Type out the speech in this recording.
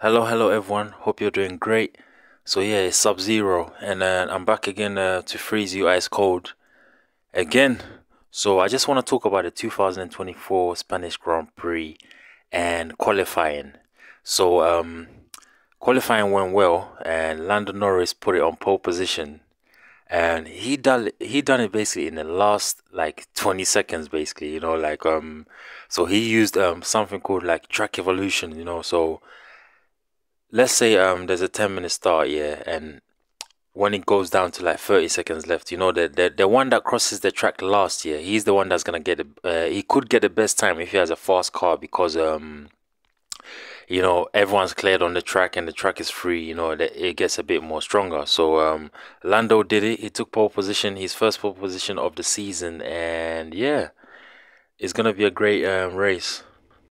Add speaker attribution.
Speaker 1: Hello, hello everyone. Hope you're doing great. So yeah, it's Sub Zero, and uh, I'm back again uh, to freeze you ice cold again. So I just want to talk about the 2024 Spanish Grand Prix and qualifying. So um, qualifying went well, and Lando Norris put it on pole position, and he done he done it basically in the last like 20 seconds, basically. You know, like um, so he used um something called like track evolution. You know, so let's say um there's a 10 minute start yeah and when it goes down to like 30 seconds left you know the the, the one that crosses the track last year he's the one that's gonna get it uh, he could get the best time if he has a fast car because um you know everyone's cleared on the track and the track is free you know it gets a bit more stronger. So um lando did it. He took pole position his first pole position of the season and yeah it's gonna be a great um, race